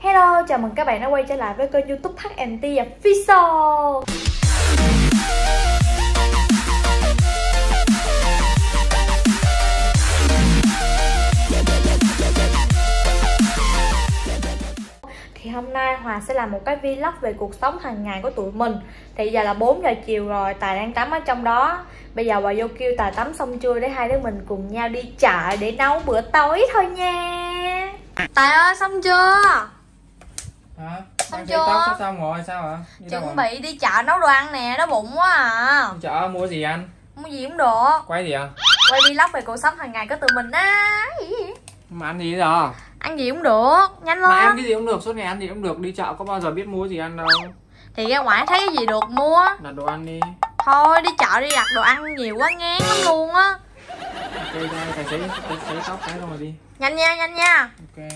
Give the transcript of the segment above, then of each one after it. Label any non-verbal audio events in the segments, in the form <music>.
Hello, chào mừng các bạn đã quay trở lại với kênh youtube HNT Official Thì hôm nay Hòa sẽ làm một cái vlog về cuộc sống hàng ngày của tụi mình. Thì giờ là 4 giờ chiều rồi, Tài đang tắm ở trong đó. Bây giờ Hòa vô kêu Tài tắm xong chưa để hai đứa mình cùng nhau đi chợ để nấu bữa tối thôi nha. Tài ơi, xong chưa? Hả? Xong chưa? tóc sắp xong rồi? Sao hả? Đâu Chuẩn rồi? bị đi chợ nấu đồ ăn nè, đói bụng quá à. Chợ mua gì ăn Mua gì cũng được. Quay gì à? Quay vlog về cuộc sống hàng ngày của tụi mình á. Mà ăn gì giờ? Ăn gì cũng được, nhanh mà em lên. cái gì cũng được suốt ngày ăn gì cũng được. Đi chợ có bao giờ biết mua gì ăn đâu. Thì ra ngoài thấy cái gì được mua. Đặt đồ ăn đi. Thôi đi chợ đi đặt đồ ăn nhiều quá ngán lắm luôn á. Ok đây tài xế tài xế tóc cái rồi đi. Nhanh nha, nhanh nha. Ok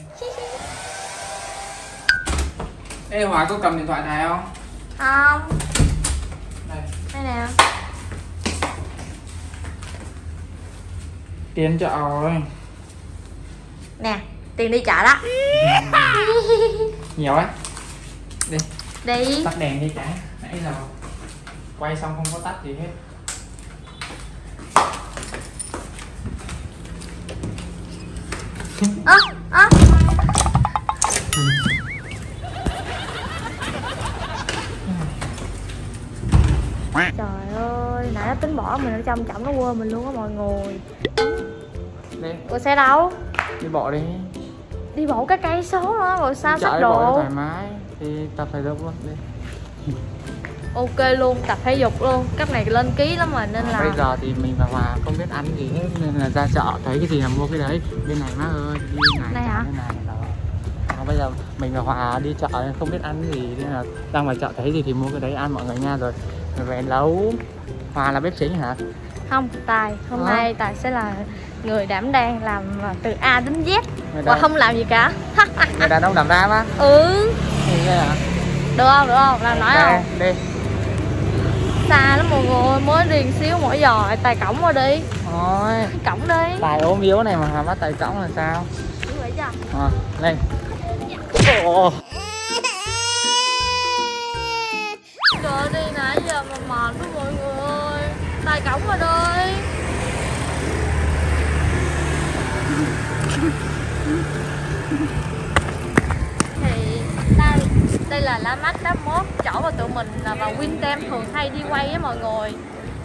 Ê Hòa có cầm điện thoại này không? Không, Đây. Đây nè. Tiền chợ rồi Nè, tiền đi chợ đó. <laughs> Nhiều á Đi. Đi. Tắt đèn đi cả. Nãy giờ quay xong không có tắt gì hết. Ơ, ơ tính bỏ mình ở trong trọng nó quên mình luôn á mọi người. Đi Ủa xe đâu? đi bộ đi. Đi bộ cái cây số đó rồi sao bộ cho đồ thoải mái. Thì tập thể dục luôn đi. Ok luôn, tập thể dục luôn. Cấp này lên ký lắm rồi nên là Bây giờ thì mình và Hòa không biết ăn gì hết nên là ra chợ thấy cái gì là mua cái đấy. Bên này má ơi đi này chợ hả? bên này đó. Bây giờ mình và Hòa đi chợ không biết ăn gì nên là đang ngoài chợ thấy gì thì mua cái đấy ăn mọi người nha. Rồi về nấu Hòa là bếp chính hả? Không, Tài, hôm Hả? nay Tài sẽ là người đảm đang làm từ A đến Z. Người Và không làm gì cả. <laughs> Người đàn ông đảm đam á Ừ, hả? được không, được không, làm nổi không? đi. Xa lắm mọi người, mới điền xíu mỗi giờ Tài cổng qua đi, Thôi. Cổng đi. Tài ốm yếu này mà Hòa bắt tài cõng là sao? Như vậy? Ờ, lên. Ồ, Trời đi nãy giờ mà mệt quá mọi người ơi Tài cổng rồi. Đi Thì đây, đây là lá Mắt 81 Chỗ mà tụi mình và và Wintem thường hay đi quay á mọi người.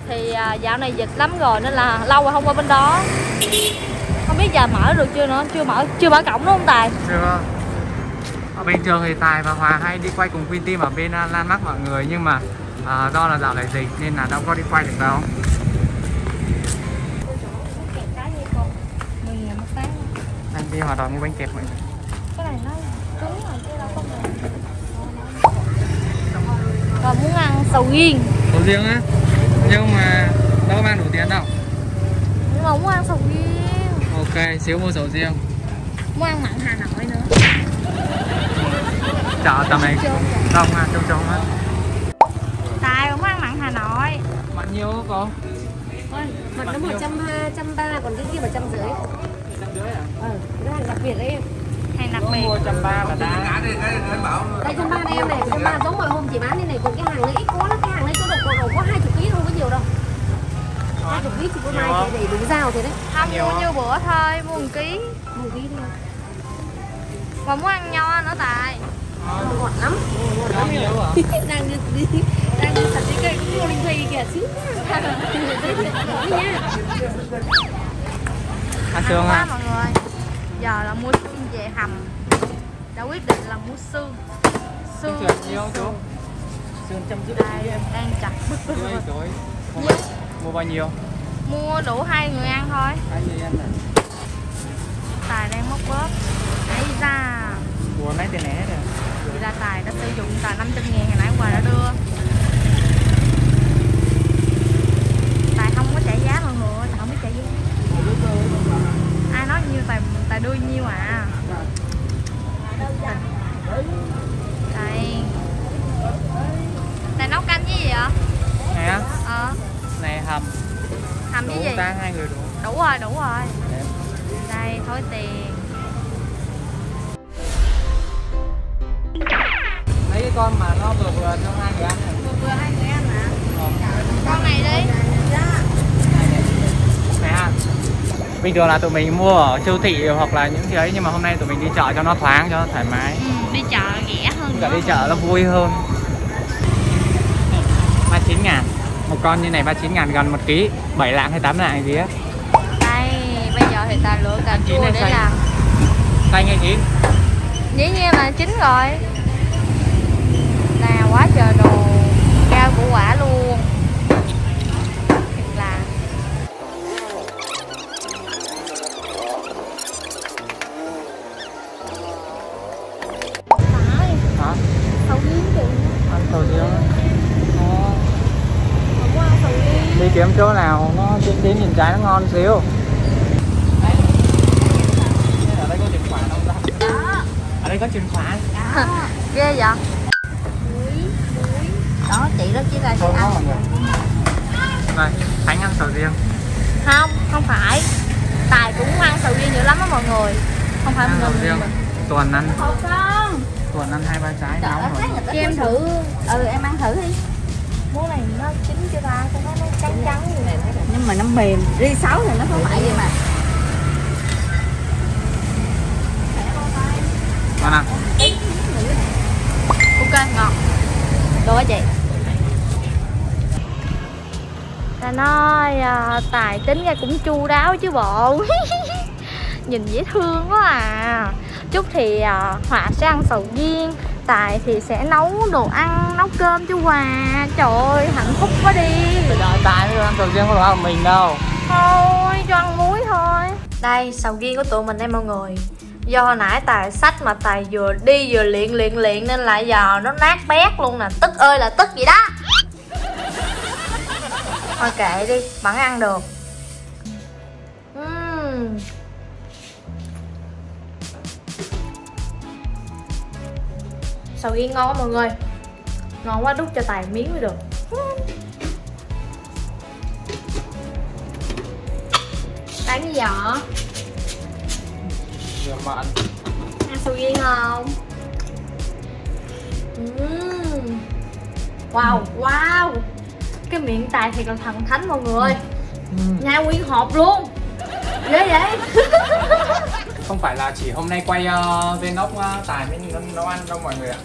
Thì à, dạo này dịch lắm rồi nên là lâu rồi không qua bên đó. Không biết giờ mở được chưa nữa, chưa mở chưa mở cổng đúng không Tài? chưa. Ở bình thường thì Tài và Hòa hay đi quay cùng Queen Team ở bên à, uh, Mắt mọi người nhưng mà à, do là dạo này dịch nên là đâu có đi quay được đâu. Anh đi Hòa đòi mua bánh kẹp mọi người cái này nó cứng rồi chứ đâu có mềm còn muốn ăn sầu riêng. Sầu riêng á? Nhưng mà đâu mang đủ tiền đâu. Nhưng mà muốn ăn sầu riêng. Ok xíu mua sầu riêng. Muốn ăn mặn hà nội nữa. Chợ tầm này. Đông à trông trông á tài muốn ăn mặn hà mặn nhiều không cô Mặt nó 120, 130 còn cái kia 150 trăm rưỡi. À Ờ, cái hàng đặc biệt đấy em. Hàng đặc có biệt mua trăm ba là đá Đây trăm ba em này, trăm ba giống mọi hôm chỉ bán như này Còn cái hàng này ít có lắm, cái hàng này số độ còn có 20 kg không có nhiều đâu. 20 kg chỉ có mai không? để đúng dao thế đấy. Không mua như bữa thôi mua một ký. Một kg thôi. Và muốn ăn nho nữa tài Ờ, ngọt lắm. Ngọt lắm. Nhiều <laughs> à Đang đi, đi đang đi sạch cái cây cũng vô linh thùy kìa xíu. Đấy nha ăn xương à mọi người. Giờ là mua xương về hầm. Đã quyết định là mua xương. Xương Xương nhiều không? Chú? Xương trăm rưỡi đây đang chặt. Bức bức ơi. Mua bao- Mua bao nhiêu? mua đủ hai người ăn thôi. Hai người ăn này tài đang móc bóp. Ấy ra. Mua lấy tiền né rồi Vậy là Tài đã sử dụng tờ 500 ngàn hồi nãy quà đã đưa Tài không có trả giá mọi người, Tài không biết trả giá Ai nói nhiêu Tài, tài đưa nhiêu à? Đây. Tài nấu canh với gì vậy? Này á, Ờ, này hầm. Hầm với Đủ gì? ta hai người đủ. Đủ rồi, đủ rồi. Đây, thối tiền. Con mà nó vừa vừa cho hai người ăn vừa vừa hai người ăn hả? Con này đi Bình thường là tụi mình mua ở siêu thị hoặc là những cái ấy nhưng mà hôm nay tụi mình đi chợ cho nó thoáng cho nó thoải mái. ừ, đi chợ rẻ hơn Cả nữa. đi chợ nó vui hơn. 39 ngàn Một con như này 39 ngàn gần 1 ký 7 lạng hay 8 lạng gì á đây bây giờ thì ta lựa cà chua để xanh? làm Xanh hay chín? dĩ nhiên là chín rồi nè quá trời đồ Nó sầu riêng đi kiếm chỗ nào nó chín chín nhìn trái nó ngon xíu. Ở đây có chuyển khoản ở đây có chuyển khoản <laughs> ghê vậy? Đó chị đó chỉ là chị ăn. Mọi người này Khánh ăn sầu riêng. Không không phải. Tài cũng ăn sầu riêng dữ lắm á mọi người. Không phải ăn mình sầu riêng. tuần ăn tuần ăn hai ba trái Trời nóng rồi. cho em thử. ừ em ăn thử đi. Món này nó chín chưa ta? Thấy nó trắng trắng như này nhưng mà nó mềm. Ri sáu thì nó không phải vậy mà. Ngon ăn ok ngon. Đồ chị. Ta nói à, tài tính ra cũng chu đáo chứ bộ. <laughs> Nhìn dễ thương quá à chút thì à, họa sẽ ăn sầu riêng tài thì sẽ nấu đồ ăn nấu cơm cho hòa. Trời ơi hạnh phúc quá đi. Bây giờ tài mới ăn sầu riêng không phải một mình đâu. Thôi cho ăn muối thôi. Đây sầu riêng của tụi mình đây mọi người. Do hồi nãy tài sách mà tài vừa đi vừa luyện luyện luyện nên lại giờ nó nát bét luôn nè. Tức ơi là tức vậy đó. Thôi kệ đi vẫn ăn được sầu riêng ngon quá mọi người ngon quá đút cho tài miếng mới được Bán cái gì vậy? Vừa mận Ăn sầu riêng không? Ừm. Wow, wow Cái miệng tài thiệt là thần thánh mọi người Nhai nguyên hộp luôn Ghê vậy? <laughs> Không phải là chỉ hôm nay quay uh, vlog uh, Tài mới nấu, nấu ăn đâu mọi người ạ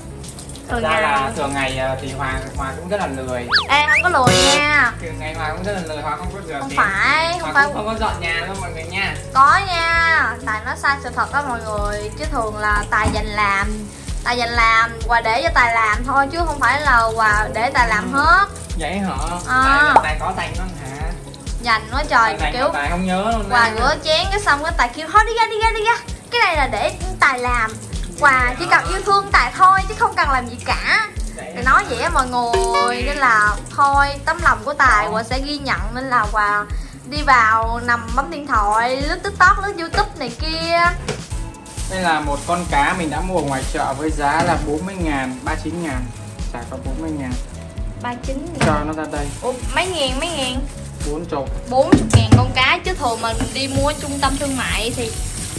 Thường ra ngày. là thường ngày uh, thì Hòa Hòa cũng rất là lười Ê, không có lùi nha Thường ngày Hòa cũng rất là lười, Hòa không có rửa Không phải, không Hòa phải không có dọn nhà đâu mọi người nha Có nha Tài nói sai sự thật đó mọi người Chứ thường là Tài dành làm Tài dành làm Quà để cho Tài làm thôi Chứ không phải là quà để Tài làm hết Vậy hả? À. Tài, tài có không hả? Dành quá trời Dành kiểu Tài không nhớ luôn quà rửa chén cái xong cái tài kêu thôi đi ra đi ra đi ra. Cái này là để tài làm. Quà chỉ cần yêu thương tài thôi chứ không cần làm gì cả. Vậy thì nói vậy á mọi người nên là thôi tấm lòng của tài quà sẽ ghi nhận nên là quà đi vào nằm bấm điện thoại lướt tiktok lướt youtube này kia. Đây là một con cá mình đã mua ngoài chợ với giá là 40 ngàn, 39 ngàn. Trả có 40 ngàn. Ba chín Cho nó ra đây. Ủa, mấy ngàn mấy ngàn 40 bốn chục ngàn con cá chứ thường mình đi mua trung tâm thương mại thì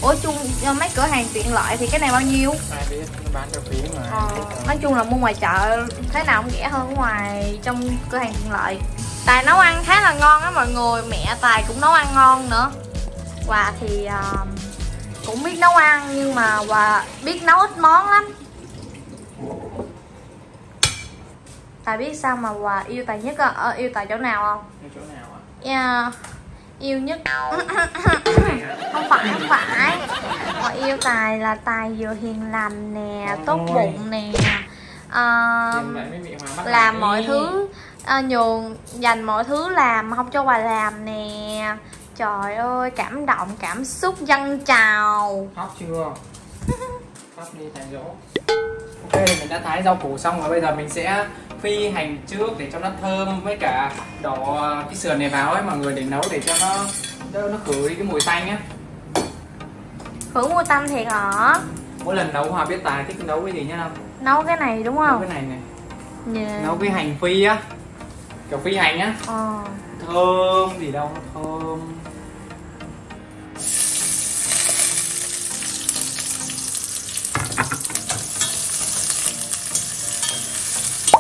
ủa chung mấy cửa hàng tiện lợi thì cái này bao nhiêu? Ai biết bán cho mà. Ờ, nói chung là mua ngoài chợ thế nào cũng rẻ hơn ở ngoài trong cửa hàng tiện lợi. Tài nấu ăn khá là ngon á mọi người mẹ tài cũng nấu ăn ngon nữa. Quà thì à, cũng biết nấu ăn nhưng mà quà biết nấu ít món lắm. Tài biết sao mà quà yêu tài nhất ờ, yêu tài chỗ nào không? Ở chỗ nào? Yeah. yêu nhất. <coughs> Không phải không phải. Mà yêu tài là tài vừa hiền lành nè tốt bụng nè. À, làm mọi thứ à, nhường dành mọi thứ làm không cho quà làm nè. Trời ơi cảm động cảm xúc dâng trào. Khóc chưa? Khóc đi thành dỗ Ok, mình đã thái rau củ xong rồi bây giờ mình sẽ phi hành trước để cho nó thơm với cả đổ cái sườn này vào ấy mọi người để nấu để cho nó đỡ nó khử đi cái mùi tanh á. Hưởng mua tâm thiệt hả? Mỗi lần nấu Hòa biết tài thích nấu cái gì nhá. Không? nấu cái này đúng Nấu không cái này này yeah. nấu cái hành phi á. Kiểu phi hành á. Ờ. thơm gì đâu thơm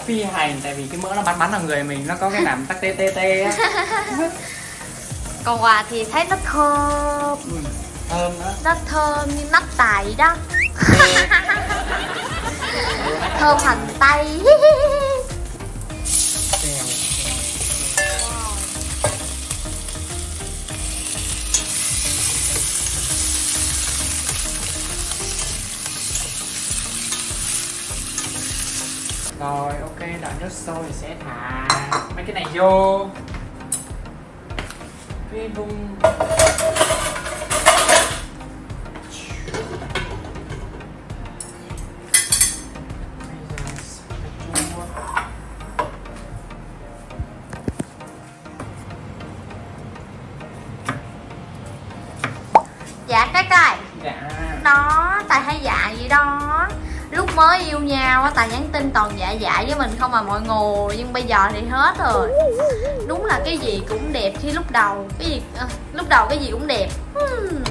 phi hành tại vì cái mỡ nó bắn bắn vào người mình nó có cái cảm tắc tê tê tê á. <laughs> Còn quà thì thấy nó thơm. Ừ, thơm đó nó thơm như nắp tài đó. <laughs> Thơm hành tây <laughs> rồi ok đợi nước sôi thì sẽ thả mấy cái này vô. Cái bung dạ cái coi dạ. Đó tài hay dạ vậy đó lúc mới yêu nhau á tài nhắn tin toàn dạ dạ với mình không mà mọi người. Nhưng bây giờ thì hết rồi. Đúng là cái gì cũng đẹp khi lúc đầu. Cái gì à, lúc đầu cái gì cũng đẹp. Hmm.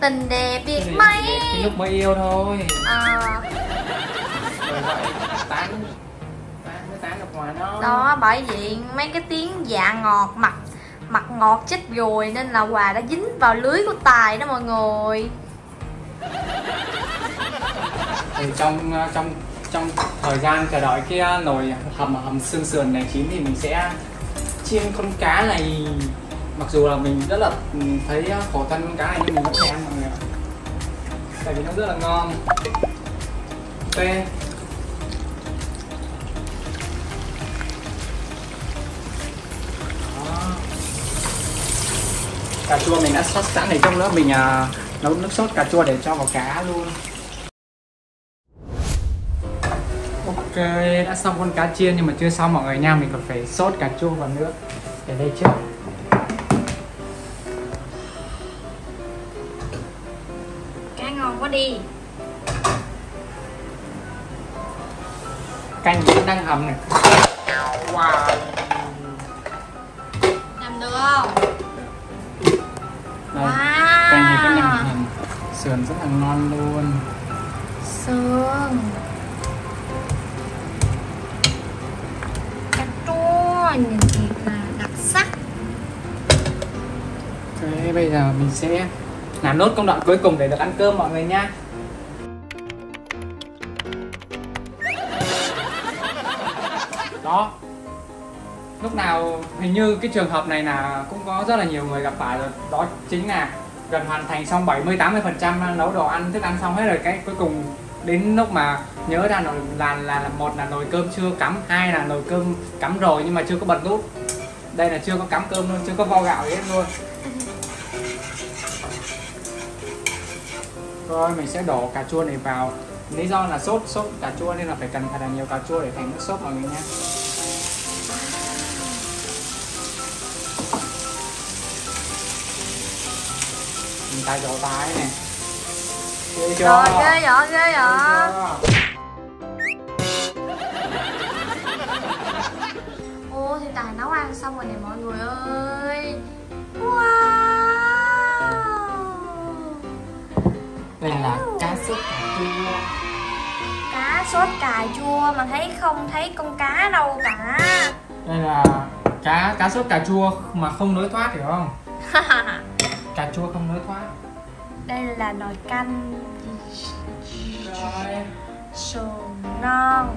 tình đẹp biết mấy. lúc mới yêu thôi. À, rồi vậy tán tán mới tán được ngoài nó. Đó bởi vì mấy cái tiếng dạ ngọt mặt mặt ngọt chết rồi nên là quà đã dính vào lưới của tài đó mọi người thì trong ờ, trong trong thời gian chờ đợi cái ờ, nồi hầm hầm xương sườn này chín thì mình sẽ chiên con cá này. Mặc dù là mình rất là ừ, thấy ờ, khổ thân con cá này nhưng mình vẫn thèm mọi người ạ. Tại vì nó rất là ngon. Ok cà chua mình đã sốt sẵn để trong lớp mình à, nấu nước sốt cà chua để cho vào cá luôn. Ok, đã xong con cá chiên nhưng mà chưa xong mọi người nha Mình còn phải sốt cà chua vào nữa. Để đây trước. Cá ngon quá đi. Canh vẫn đang hầm này. Wow. Làm được không? Đây, wow. canh này vẫn đang hầm Sườn rất là ngon luôn. Xương chua nhìn thịt là đặc sắc. Ok, bây giờ mình sẽ làm nốt công đoạn cuối cùng để được ăn cơm mọi người nha. Đó. Lúc nào hình như cái trường hợp này là cũng có rất là nhiều người gặp phải rồi. Đó chính là gần hoàn thành xong 70-80% nấu đồ ăn thức ăn xong hết rồi. Cái cuối cùng đến lúc mà nhớ ra nồi là, là là một là nồi cơm chưa cắm hai là nồi cơm cắm rồi nhưng mà chưa có bật nút. Đây là chưa có cắm cơm luôn chưa có vo gạo hết luôn. Rồi mình sẽ đổ cà chua này vào. Lý do là sốt sốt cà chua nên là phải cần thật là nhiều cà chua để thành nước sốt mọi người nha Mình tay đổ tay này. Ghê chưa? rồi ghê vậy ghê Ghê vậy tài nấu ăn xong rồi nè mọi người ơi. Wow. Đây là cá sốt cà chua. Cá sốt cà chua mà thấy không thấy con cá đâu cả. Đây là cá cá sốt cà chua mà không nối thoát hiểu không? <laughs> Cà chua không nối thoát. Đây là nồi canh. Rồi. Sườn non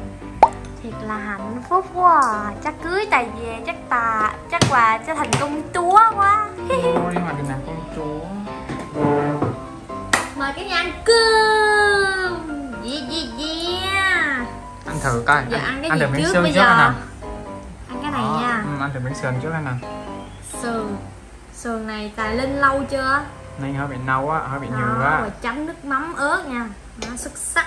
thiệt là hạnh phúc quá à. chắc cưới tài về chắc tà chắc quà cho thành công chúa quá. Ôi, mà đừng làm con chúa. Mời cả nhà ăn cơm. Yeah yeah yeah ăn thử coi. Giờ ăn cái ăn gì thử miếng trước xương bây trước nào. Ăn cái này Đó, nha. ừ, ăn thử miếng sườn trước đây nào. Sườn. Sườn này tài linh lâu chưa? Nên hơi bị nâu á hơi bị nhừ á. chấm nước mắm ớt nha. Nó xuất sắc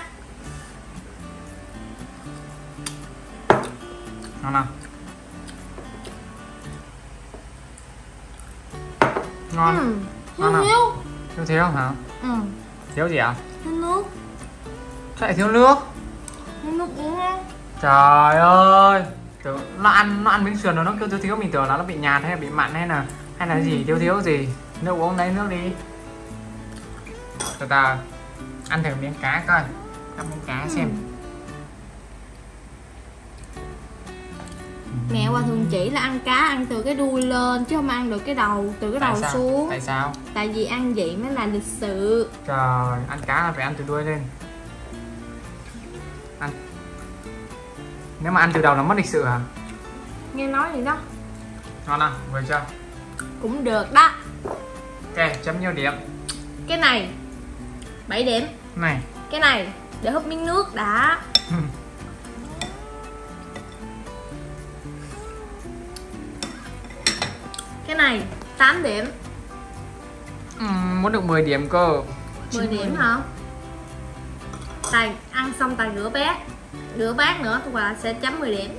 ngon nào. Ngon. Ừ. Ngon thiếu thiếu thiếu hả? Ừ. Thiếu gì ạ? Thiếu nước. Lại thiếu nước? Thiếu nước uống không trời ơi. Tưởng nó ăn nó ăn miếng sườn rồi nó kêu thiếu thiếu. Mình tưởng là nó bị nhạt hay là bị mặn hay là hay là gì thiếu thiếu gì. Nước uống lấy nước đi. Từ từ. Ăn thử miếng cá coi. Ăn miếng cá xem mẹ hòa thường chỉ là ăn cá ăn từ cái đuôi lên chứ không ăn được cái đầu từ cái Tại đầu sao? xuống Tại sao? tại vì ăn vậy mới là lịch sự Trời, ăn cá là phải ăn từ đuôi lên Ăn Nếu mà ăn từ đầu nó mất lịch sự hả? nghe nói vậy đó Ngon không? Vừa chưa? cũng được đó Ok, chấm nhiêu điểm cái này 7 điểm Này cái này để húp miếng nước đã <laughs> này 8 điểm. Ừm, Muốn được 10 điểm cơ. 10 điểm hả? Tài ăn xong Tài rửa bát. Rửa bát nữa Tôi là sẽ chấm 10 điểm.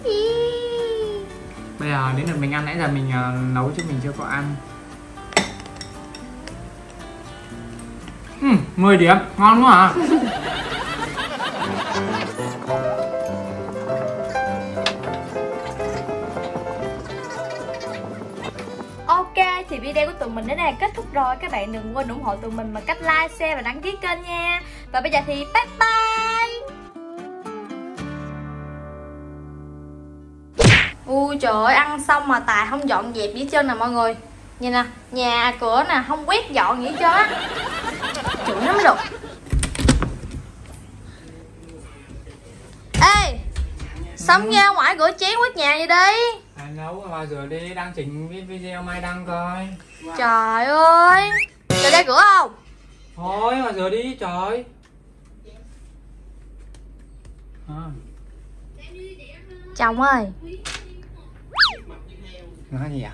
Bây giờ đến lượt mình ăn nãy giờ mình ờ, nấu chứ mình chưa có ăn. Ừm, 10 điểm, ngon quá à <laughs> thì video của tụi mình đến đây là kết thúc rồi. Các bạn đừng quên ủng hộ tụi mình bằng cách like, share và đăng ký kênh nha. Và bây giờ thì bye bye. Ui trời ơi ăn xong mà Tài không dọn dẹp gì hết trơn nè mọi người. Nhìn nè, nhà cửa nè không quét dọn gì hết trơn á. Chịu nó mới được Ê Xong ra ngoài rửa chén quét nhà vậy đi nấu vào rửa đi, đang chỉnh cái video mai đăng coi. Trời ơi Trời ra cửa không? Thôi mà rửa đi, trời. À. Chồng ơi. Nói gì à?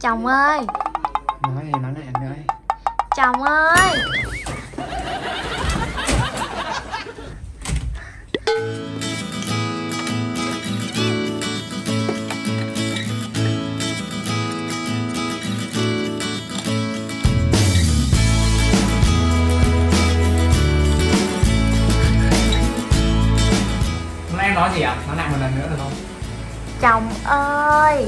Chồng ơi. Nói gì nói lại nữa Chồng ơi ơi.